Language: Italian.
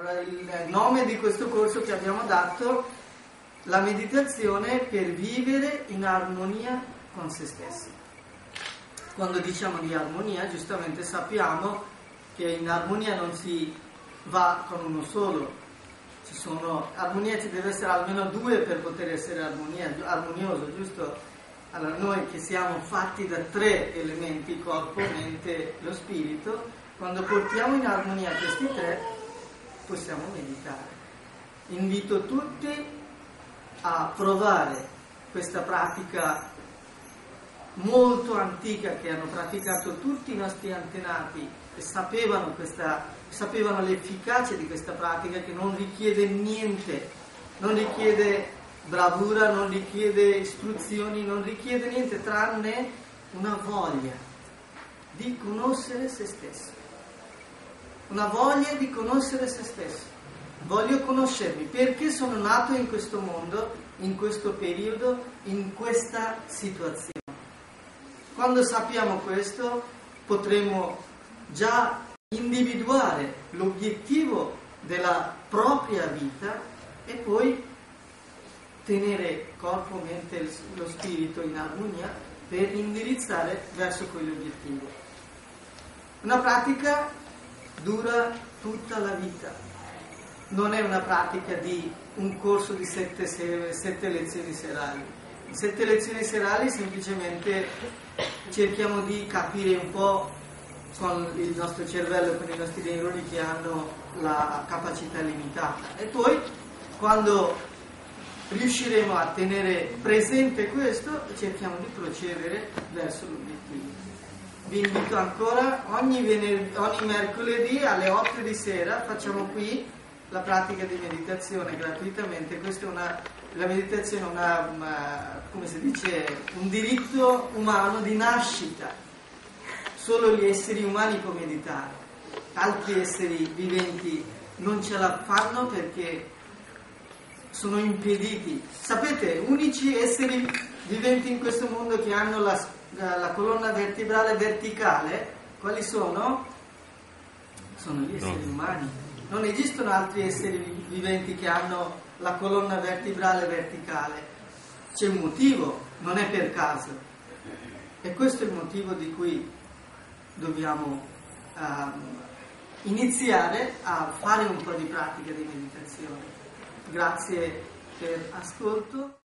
Il nome di questo corso che abbiamo dato, la meditazione per vivere in armonia con se stessi. Quando diciamo di armonia, giustamente sappiamo che in armonia non si va con uno solo, ci sono, armonia ci deve essere almeno due per poter essere armonia, armonioso, giusto? Allora noi che siamo fatti da tre elementi, corpo, mente, lo spirito, quando portiamo in armonia questi tre possiamo meditare. Invito tutti a provare questa pratica molto antica che hanno praticato tutti i nostri antenati e sapevano, questa, sapevano l'efficacia di questa pratica che non richiede niente, non richiede bravura, non richiede istruzioni, non richiede niente tranne una voglia di conoscere se stesso. Una voglia di conoscere se stesso. Voglio conoscermi perché sono nato in questo mondo, in questo periodo, in questa situazione. Quando sappiamo questo potremo già individuare l'obiettivo della propria vita e poi tenere corpo, mente e lo spirito in armonia per indirizzare verso quell'obiettivo. Una pratica dura tutta la vita, non è una pratica di un corso di sette, sette lezioni serali. Sette lezioni serali semplicemente cerchiamo di capire un po' con il nostro cervello, con i nostri neuroni che hanno la capacità limitata. E poi quando riusciremo a tenere presente questo cerchiamo di procedere verso l'obiettivo. Vi invito ancora, ogni, venerdì, ogni mercoledì alle 8 di sera facciamo qui la pratica di meditazione gratuitamente. Questa è una, la meditazione è una, una, come si dice, un diritto umano di nascita. Solo gli esseri umani può meditare, altri esseri viventi non ce la fanno perché sono impediti. Sapete, unici esseri viventi in questo mondo che hanno la, la colonna vertebrale verticale, quali sono? Sono gli esseri umani. Non esistono altri esseri viventi che hanno la colonna vertebrale verticale. C'è un motivo, non è per caso. E questo è il motivo di cui dobbiamo um, iniziare a fare un po' di pratica di meditazione. Grazie per ascolto.